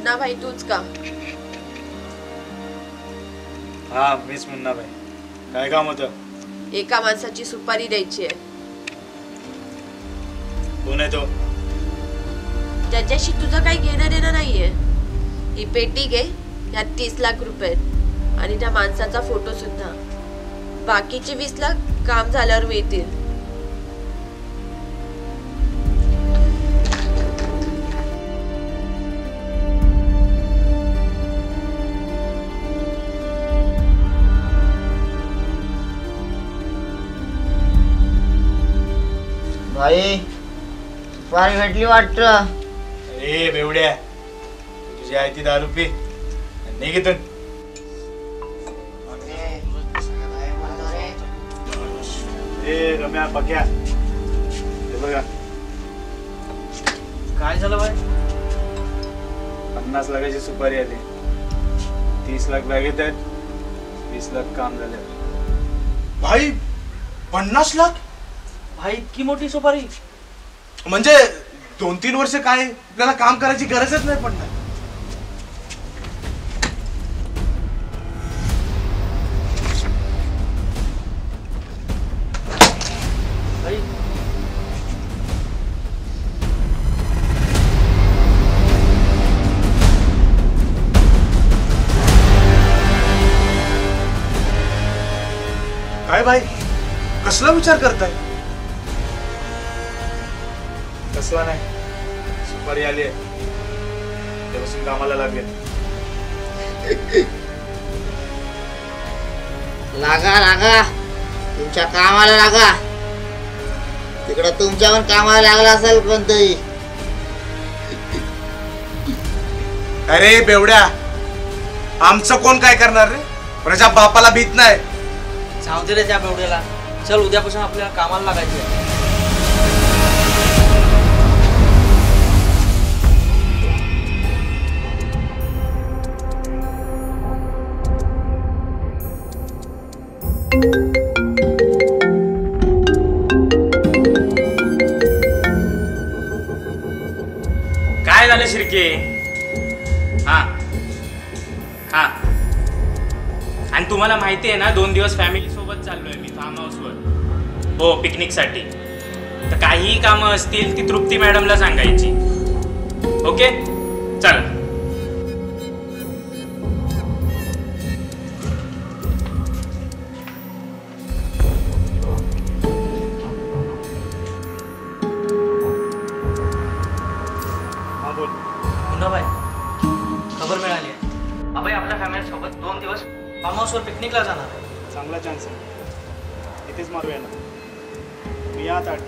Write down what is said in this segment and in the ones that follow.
मुन्ना भाई तूच का? हा मीच मुन्ना भाई काय काम होतं? एका माणसाची सुपारी द्यायची आहे. कोण आहे तो? त्याच्याशी तुझं काही घेणं देणं नाहीये. ही पेटी घे यात तीस लाख रुपये आहेत. आणि त्या माणसाचा फोटो सुद्धा. बाकीचे वीस लाख काम झाल्यावर मिळतील. भाई सुपारी भेटली वाटत. ए बेवड्या. तुझी आहे ती दारू पी. आणि निघ इथून. ए रम्या पक्या हे बघा. काय झालं बाय पन्नास लाखाची सुपारी आली. तीस लाख बॅगेत आहेत. वीस लाख काम झाले. भाई पन्नास लाख? भाई इतकी मोठी सुपारी. म्हणजे दोन तीन वर्ष काय आपल्याला काम करायची गरजच नाही पडणार. काय भाई? कसला विचार करताय? कसला नाही. सुपारी आली आहे. तेव्हापासून कामाला लागेल. लागा लागा. तुमच्या कामाला लागा. तिकडं तुमच्या पण कामाला लागला असेल कोणतरी अरे बेवड्या. आमचं कोण काय करणार रे? प्रजा बापाला भीत नाही. जाऊ दे रे त्या बेवड्याला. चल उद्यापासून आपल्याला कामाला लागायचं शिर्के. हां. हां. आणि तुम्हाला माहिती आहे ना दोन दिवस फॅमिली सोबत चाललोय मी फार्म हाऊसवर हो पिकनिकसाठी तर काहीही कामं असतील ती तृप्ती मॅडमला सांगायची. ओके चला. पिकनिकला जाणार चांगला चान्स आहे. इथेच मारूया ना. मी आत आठ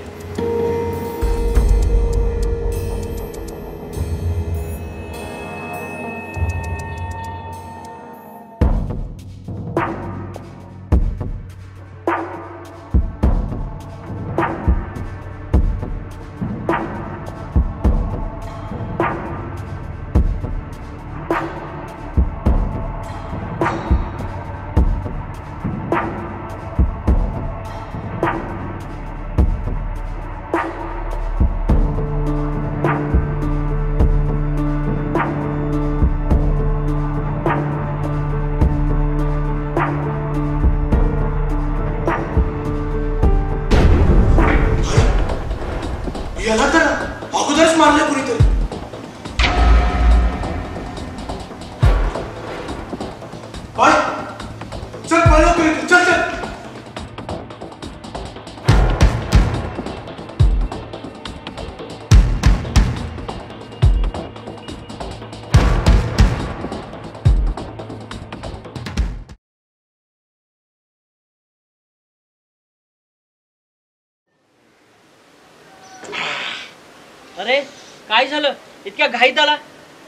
काय झालं? इतक्या घाईत आला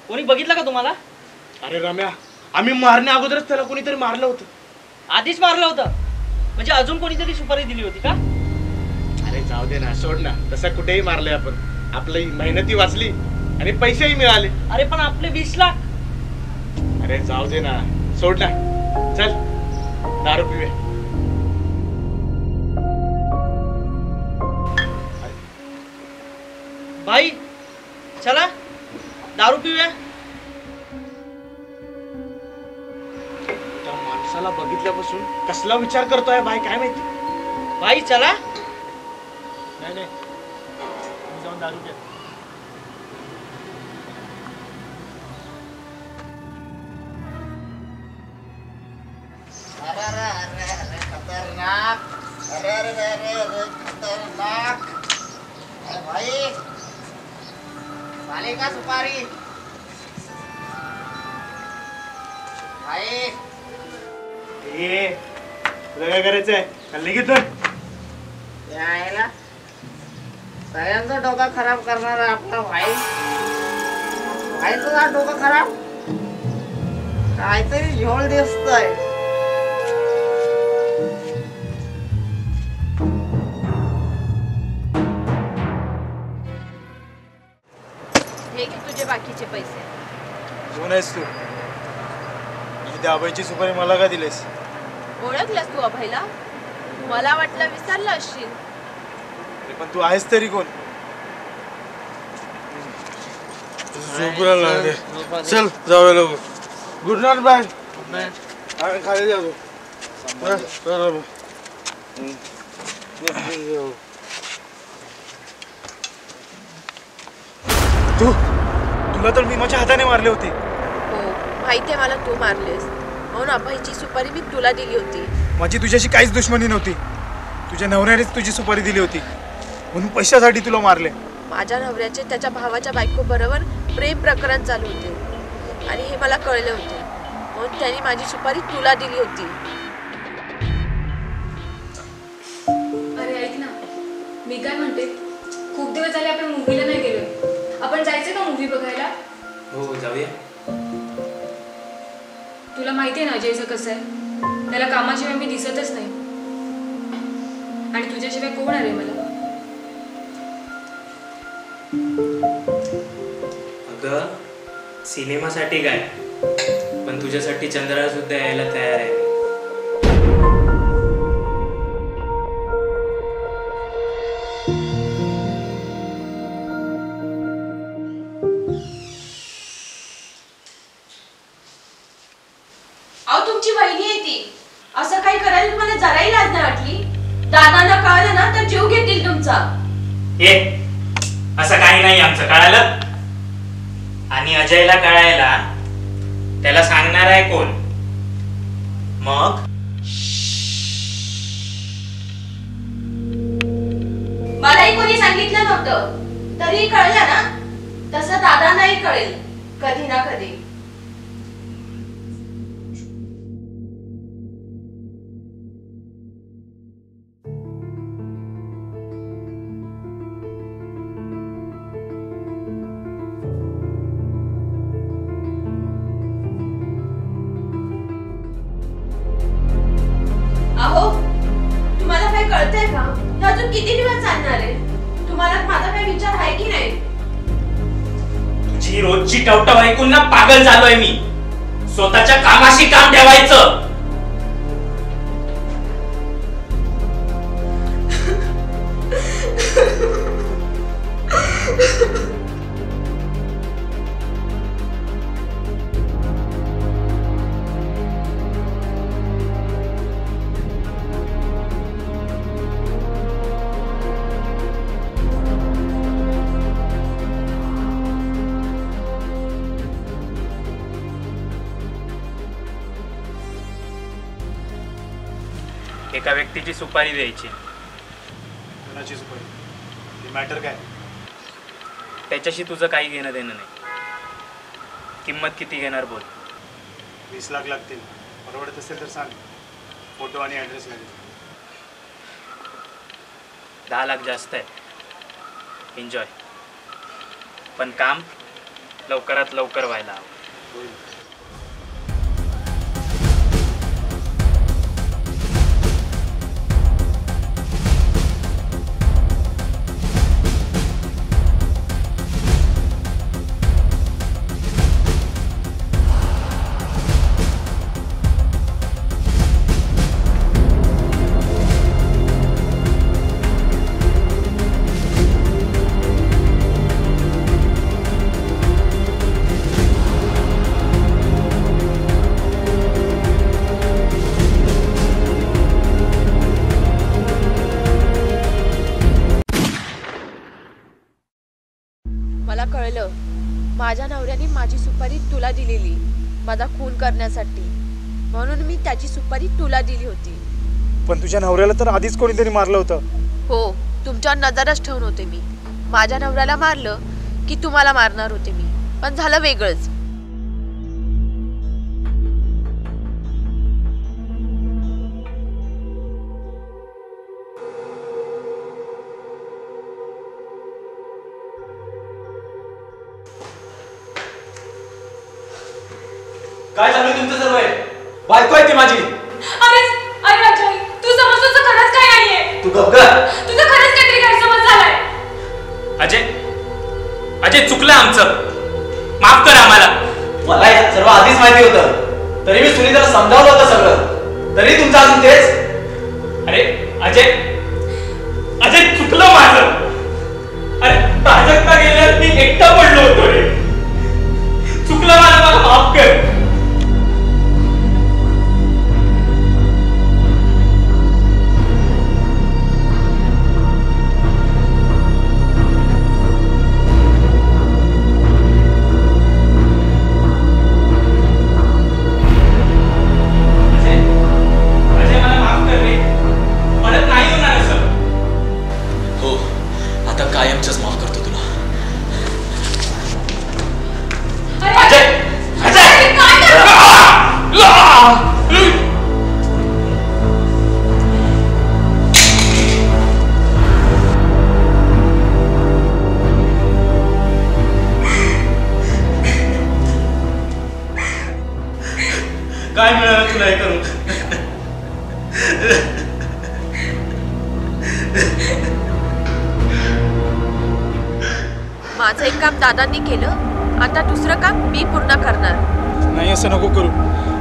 कोणी बघितलं का तुम्हाला? अरे रम्या आम्ही मारण्या अगोदरच त्याला कोणीतरी मारलं होतं. आधीच मारलं होतं. म्हणजे अजून कोणीतरी सुपारी दिली होती का? अरे जाऊ दे ना सोड ना. तसं कुठेही मारले आपण. आपली मेहनती वाचली आणि पैसेही मिळाले. अरे पण आपले वीस लाख. अरे जाऊ दे ना. सोड ना. चल दारू पिऊया. भाई चला दारू पिऊया. त्या माणसाला बघितल्यापासून कसला विचार करतोय बाई काय माहिती? बाई चला. नाही नाही. जाऊन दारू प्या झाली का सुपारी ए तुला काय करायचंय खाल्ली घेतोय यायला सगळ्यांचं डोकं खराब करणारा आपला भाई भाई तुझा डोकं खराब काहीतरी झोळ दिसतोय आहेस तू. त्या आबाईची सुपारी मला का दिलेस? ओळखलंस तू अभयला? मला वाटलं विसरलं असशील. पण तू आहेस तरी कोण? चल जाऊया लोक गुड नाईट बाय खाली जातो. तू तुला तर मी माझ्या हाताने मारले होते. हो माहिती आहे मला तू मारलेस. म्हणून अभयची सुपारी मी तुला दिली होती. माझी तुझ्याशी काहीच दुश्मनी नव्हती. तुझ्या नवऱ्यानेच तुझी सुपारी दिली होती. म्हणून पैशासाठी तुला मारले. माझ्या नवऱ्याचे त्याच्या भावाच्या बायको बरोबर प्रेम प्रकरण चालू होते. आणि हे मला कळले होते. म्हणून त्यांनी माझी सुपारी तुला दिली होती. अरे ऐक ना. मी काय म्हणते? खूप दिवस झाले आपण मूवीला नाही गेलोय. आपण जायचं का मूवी बघायला? हो जाऊया. तुला माहिती आहे ना अजयचं कसं आहे? त्याला कामाशिवाय मी दिसतच नाही. आणि तुझ्याशिवाय कोण आहे मला? अगं सिनेमासाठी काय? पण तुझ्यासाठी चंद्रा सुद्धा यायला तयार आहे. आणि अजयला कळायला. त्याला सांगणार आहे कोण? मग? मलाही कोणी सांगितलं नव्हतं. तरी कळलं ना? तसं दादांनाही कळेल कधी ना कधी. रोजची टवटव ऐकून ना पागल झालोय मी. स्वतःच्या कामाशी काम ठेवायचं. व्यक्तीची सुपारी द्यायची. कोणाची सुपारी? मॅटर काय? त्याच्याशी तुझं काही घेणं देणं नाही. किंमत किती घेणार बोल. वीस लाख लागतील. परवडत असेल तर सांग. फोटो आणि ॲड्रेस लागेल दहा लाख जास्त आहे. एन्जॉय पण काम लवकरात लवकर व्हायला हवं. माझ्या नवऱ्याने माझी सुपारी तुला दिलेली माझा खून करण्यासाठी. म्हणून मी त्याची सुपारी तुला दिली होती. पण तुझ्या नवऱ्याला तर आधीच कोणीतरी मारलं होतं. हो तुमच्यावर नजरच ठेवून होते मी. माझ्या नवऱ्याला मारलं की तुम्हाला मारणार होते मी. पण झालं वेगळंच. आमचं. माफ कर आम्हाला. मला हे सर्व आधीच माहिती होतं. तरी मी सुनीताला समजावलं होतं सगळं. तरी तुमचं अजून तेच? अरे अजय. अजय चुकलं माझं. अरे प्राजक्ता गेल्यावर मी एकटा पडलो होतो रे. चुकलं माझं मला माफ कर. काय मिळालं तुला हे करून माझं एक काम दादांनी केलं आता दुसरं काम मी पूर्ण करणार. नाही असं नको करू.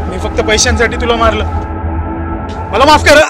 मी फक्त पैशांसाठी तुला मारलं. मला माफ करा